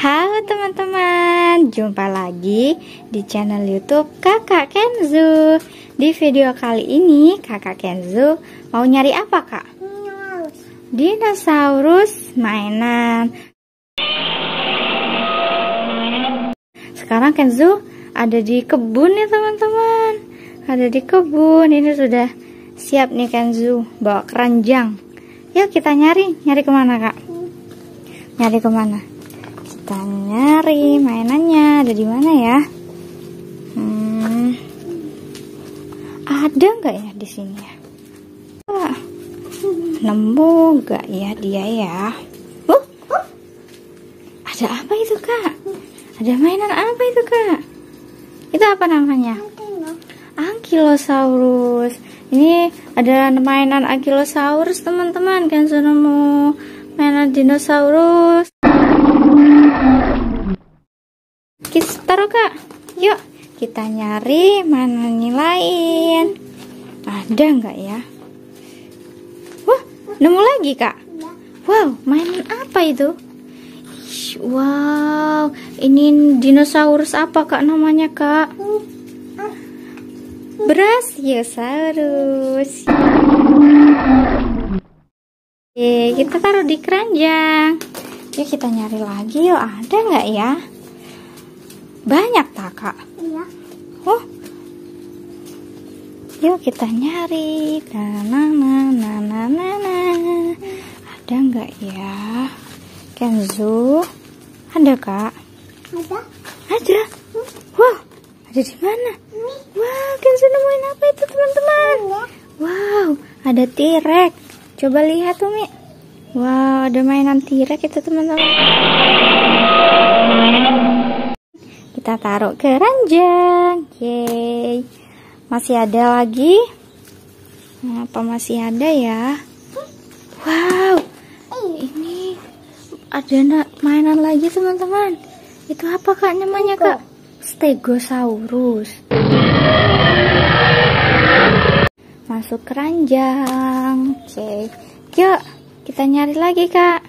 Halo teman-teman, jumpa lagi di channel YouTube Kakak Kenzo. Di video kali ini, Kakak Kenzo mau nyari apa, Kak? Dinosaurus mainan. Sekarang Kenzo ada di kebun ya, teman-teman. Ada di kebun. Ini sudah siap nih Kenzo bawa keranjang. Yuk kita nyari, nyari ke mana, Kak? Nyari ke mana? Kita nyari mainannya. Ada di mana ya? Hmm, ada nggak ya di sini ya? Ah, nemu nggak ya dia ya? Uh, ada apa itu kak? Ada mainan apa itu kak? Itu apa namanya? Ankylosaurus. Ini ada mainan Ankylosaurus teman-teman. Kan sudah mau mainan dinosaurus kita taruh kak. Yuk kita nyari mana nih lain. Ada nggak ya? Wah nemu lagi kak. Wow mainan apa itu? Wow. Ini dinosaurus apa kak namanya kak? Brachiosaurus Oke, kita taruh di keranjang. Yuk kita nyari lagi. Yuk, ada nggak ya? Banyak tak kak? Iya. Oh, yuk kita nyari. Nah, nah, nah, nah, nah, nah, nah. Ada nggak ya? Kenzo, ada kak? Ada. Ada. Wow, ada di mana? Wow, Kenzo nemuin apa itu teman-teman? Wow, ada T-Rex. Coba lihat tuh Mi. Wow, ada mainan T-Rex itu teman-teman kita taruh ke ranjang. Yeay. Masih ada lagi? Apa masih ada ya? Wow. Ini ada mainan lagi teman-teman. Itu apa kak namanya kak? Stegosaurus. Masuk keranjang oke yuk kita nyari lagi kak.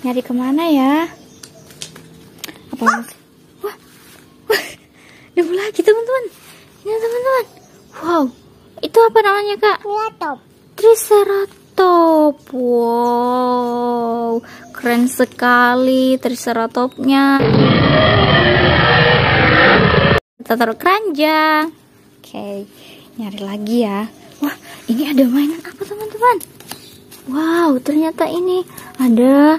Nyari ke mana ya? Apa masih nemu lagi teman-teman. Ini teman-teman. Wow. Itu apa namanya kak? Triceratop Triceratop wow. Keren sekali Triceratopnya. Kita taruh keranjang. Oke nyari lagi ya. Wah ini ada mainan apa teman-teman? Wow ternyata ini ada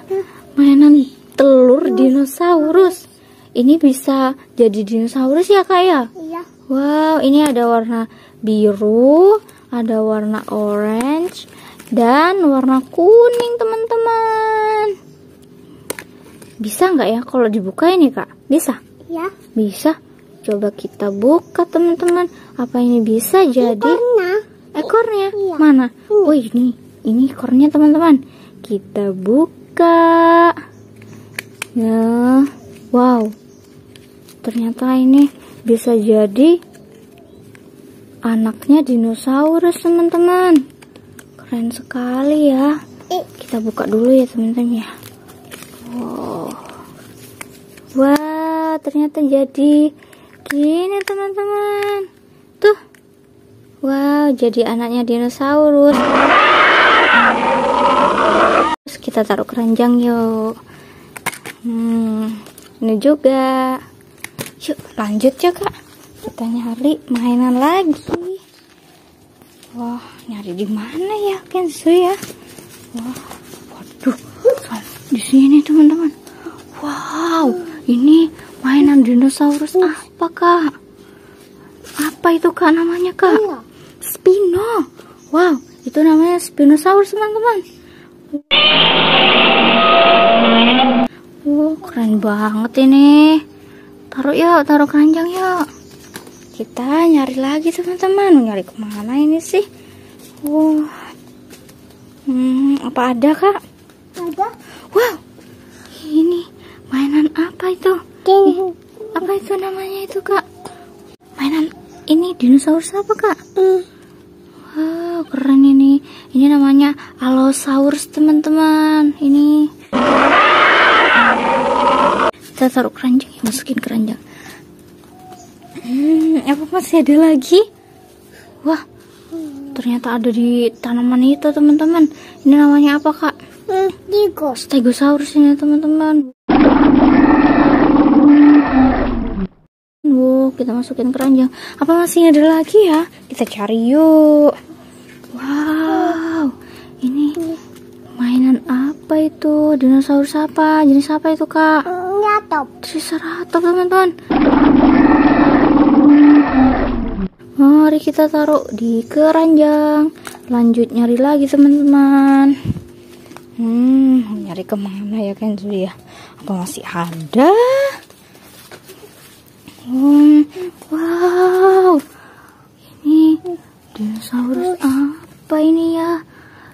mainan telur dinosaurus ini bisa jadi dinosaurus ya kak ya? Iya. Wow, ini ada warna biru, ada warna orange, dan warna kuning teman-teman. Bisa nggak ya kalau dibuka ini kak? Bisa? Iya. Bisa. Coba kita buka teman-teman. Apa ini bisa jadi? Ekornya. Ekornya? Iya. Mana? Oh ini, ini ekornya teman-teman. Kita buka. Ya, wow ternyata ini bisa jadi anaknya dinosaurus teman-teman. Keren sekali ya. Kita buka dulu ya teman-teman ya. Wow. Wah ternyata jadi gini teman-teman. Tuh. Wow jadi anaknya dinosaurus. Terus kita taruh keranjang yuk. Hmm ini juga Yuk lanjut ya kak. Kita nyari mainan lagi. Wah nyari di mana ya Kenzo ya? Wah waduh. Di sini teman-teman. Wow ini mainan dinosaurus apa kak? Apa itu kak namanya kak? Spino. Wow itu namanya Spinosaurus teman-teman. Wow keren banget ini taruh yuk taruh keranjang yuk. Kita nyari lagi teman-teman. Nyari ke mana ini sih? Wow hmm, apa ada kak? Ada. Wow. Ini mainan apa itu? Apa itu namanya itu kak? Mainan ini dinosaurus apa kak? Hmm. wow keren ini. Ini namanya Allosaurus teman-teman. Ini. Kita taruh keranjang masukin keranjang hmm, apa masih ada lagi wah ternyata ada di tanaman itu teman-teman ini namanya apa kak Digos. stegosaurus ini teman-teman Wow, kita masukin keranjang. Apa masih ada lagi ya? Kita cari yuk. Wow, ini mainan apa itu? Dinosaurus apa? Jenis apa itu kak? Nyatop. Triceratops teman-teman. Mari kita taruh di keranjang. Lanjut nyari lagi teman-teman. Hmm, nyari ke mana ya kan ya? Apa masih ada? Hmm, wow, ini dinosaurus apa ini ya?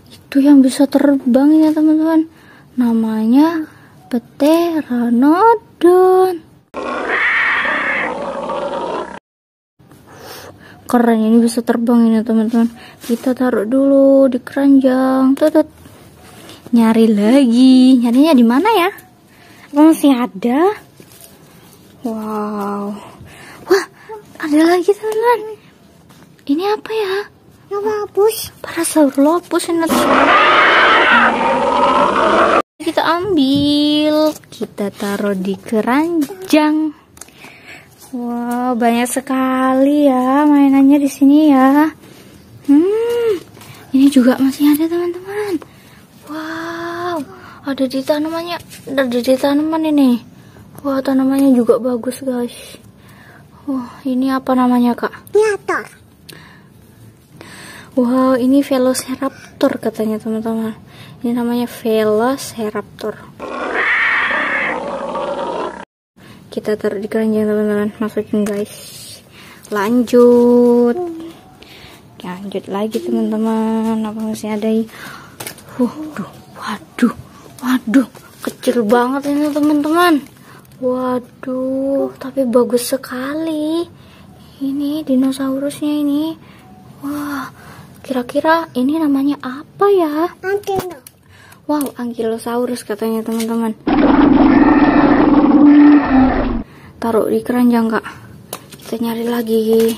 Itu yang bisa terbang ya teman-teman. Namanya Pteranodon. Keren ini bisa terbang ini teman-teman. Kita taruh dulu di keranjang. Tutut. Nyari lagi. Nyarinya di mana ya? Apa masih ada? Wow. Wah, ada lagi teman-teman. Ini apa ya? Ngapus. Parasaurolophus ini. Kita ambil, kita taruh di keranjang. Wow, banyak sekali ya mainannya di sini ya. Hmm, ini juga masih ada teman-teman. Wow, ada di tanamannya, ada di tanaman ini. Wah, tanamannya juga bagus, guys. Wah, ini apa namanya, Kak? Nyator. Wow, ini Velociraptor katanya, teman-teman. Ini namanya Velociraptor. Kita taruh di keranjang, teman-teman. Masukin, guys. Lanjut. Lanjut lagi, teman-teman. Apa masih ada? Waduh, waduh, waduh. Kecil banget ini, teman-teman. Waduh, tapi bagus sekali. Ini dinosaurusnya ini. Wah, kira-kira ini namanya apa ya? Antino. Wow, Ankylosaurus katanya teman-teman. Taruh di keranjang, Kak. Kita nyari lagi.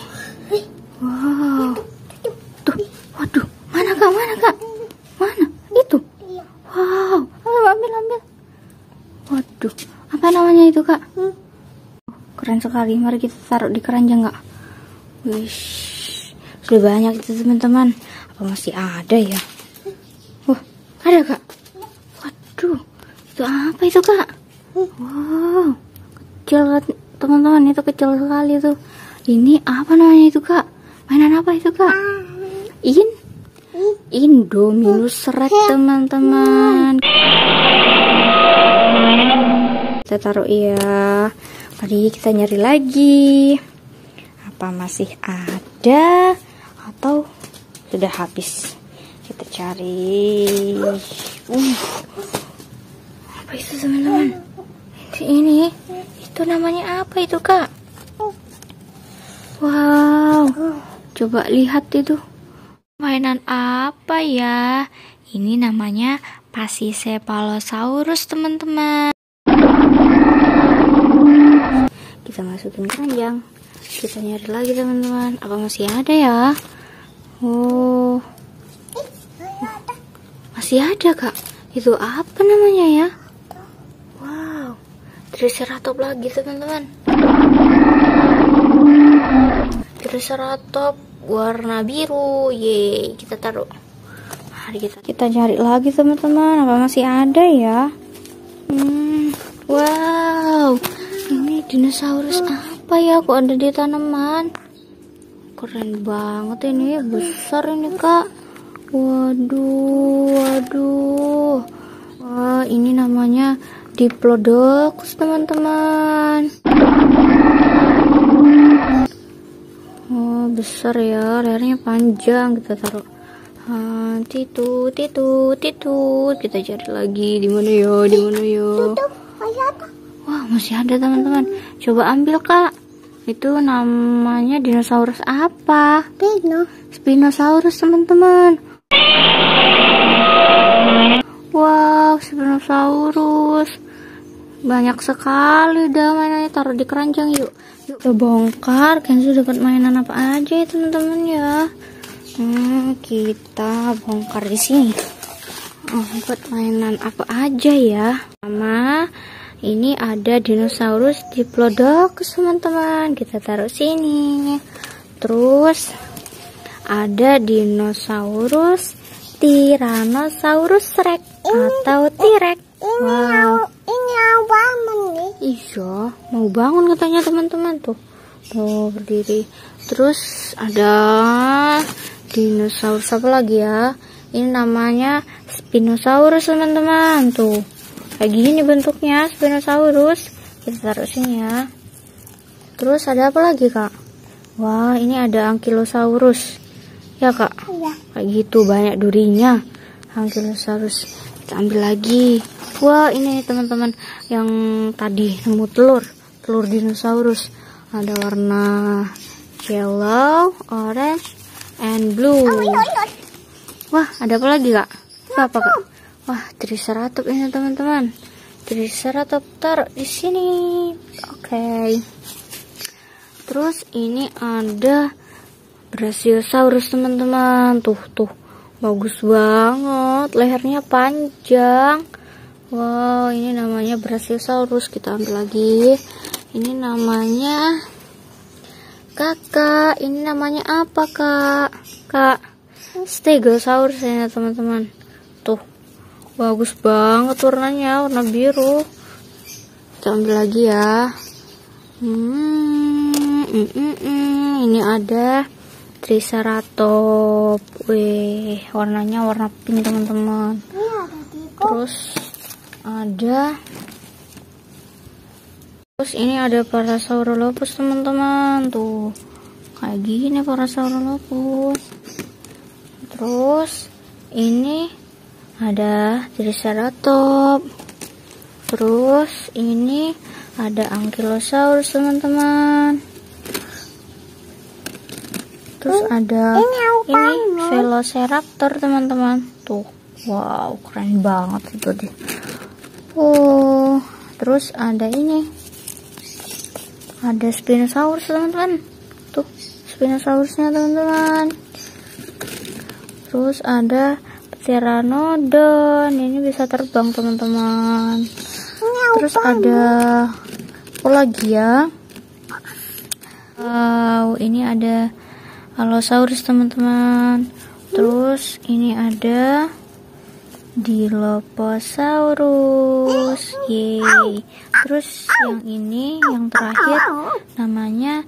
Wow. Tuh, waduh. Mana, Kak? Mana, Kak? Mana? Itu. Wow. Ambil, ambil, ambil. Waduh. Apa namanya itu, Kak? Keren sekali. Mari kita taruh di keranjang, Kak. Wish. Sudah banyak itu, teman-teman. Apa masih ada ya? Wah, ada, Kak. Itu apa itu, Kak? Wow. Kecil, teman-teman. Itu kecil sekali tuh. Ini apa namanya itu, Kak? Mainan apa itu, Kak? In Indominus Rex, teman-teman kita taruh ya mari kita nyari lagi apa masih ada atau sudah habis kita cari uh apa itu teman-teman ini itu namanya apa itu kak? Wow coba lihat itu. Mainan apa ya? Ini namanya Pachycephalosaurus teman-teman. Kita masukin keranjang. Kita nyari lagi teman-teman. Apa masih ada ya? Oh. Masih ada kak. Itu apa namanya ya triceratops lagi teman-teman. Triceratops warna biru. Ye kita taruh. Mari kita kita cari lagi teman-teman. Apa masih ada ya? Hmm, wow. Ini dinosaurus apa ya? Kok ada di tanaman? Keren banget ini besar ini kak. Waduh waduh. Wah ini namanya diplodocus teman-teman. Oh besar ya lehernya panjang kita taruh. Ah, titu titu titu. Kita cari lagi di mana ya di mana ya wah masih ada teman-teman. Coba ambil kak. Itu namanya dinosaurus apa? Pino. Spinosaurus teman-teman Spinosaurus banyak sekali dah mainannya. Taruh di keranjang yuk. Yuk kita bongkar. Kenzo dapat mainan apa aja ya teman-teman ya. Hmm, kita bongkar di sini. Oh, buat mainan apa aja ya. Sama ini ada dinosaurus diplodocus teman-teman. Kita taruh sini. Terus ada dinosaurus Tyrannosaurus Rex atau T-Rex Wow. Ini apa nih? Iya, mau bangun katanya teman-teman tuh. Tuh berdiri. Terus ada dinosaurus apa lagi ya? Ini namanya Spinosaurus teman-teman tuh. Kayak gini bentuknya Spinosaurus. Kita taruh sini ya. Terus ada apa lagi kak? Wah ini ada Ankylosaurus. Ya kak? Iya. Kayak gitu banyak durinya. Ankylosaurus. Kita ambil lagi. Wah ini teman-teman yang tadi nemu telur. Telur dinosaurus. Ada warna yellow, orange, and blue. Wah, ada apa lagi kak? Apa kak? Wah, triceratops ini teman-teman. Triceratops taruh di sini. Oke. Terus ini ada Brachiosaurus teman-teman. Tuh, tuh. Bagus banget. Lehernya panjang. Wow, ini namanya Brachiosaurus. Kita ambil lagi. Ini namanya Kakak. Ini namanya apa, Kak? Kak. Stegosaurus ya, teman-teman. Tuh. Bagus banget warnanya, warna biru. Kita ambil lagi ya. Hmm, mm, mm, mm. ini ada Triceratops. Wih, warnanya warna pink, teman-teman. Tikus. Terus ada Terus ini ada Parasaurolophus teman-teman tuh kayak gini Parasaurolophus. Terus ini ada Triceratops. Terus ini ada Ankylosaurus teman-teman. Terus ada Ini Velociraptor teman-teman. Tuh, wow keren banget itu deh. Oh, terus ada ini. Ada Spinosaurus teman-teman. Tuh, Spinosaurusnya teman-teman. Terus ada Pteranodon. Ini bisa terbang teman-teman. Terus ada lagi ya? Wow, ini ada Allosaurus teman-teman. Terus ini ada Dilophosaurus. Yeay. Terus yang ini yang terakhir namanya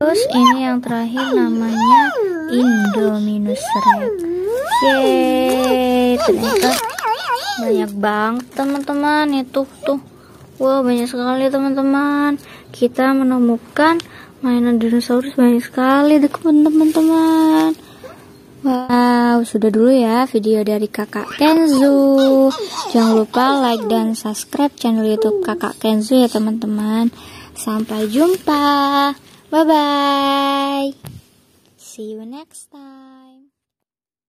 Terus ini yang terakhir namanya Indominus Rex. Yeay, ternyata banyak banget teman-teman itu tuh. Wah, banyak sekali teman-teman. Kita menemukan mainan dinosaurus banyak sekali teman-teman. Wow, sudah dulu ya video dari kakak Kenzo. Jangan lupa like dan subscribe channel YouTube kakak Kenzo ya teman-teman. Sampai jumpa. Bye bye. See you next time.